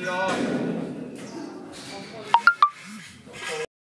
Yeah.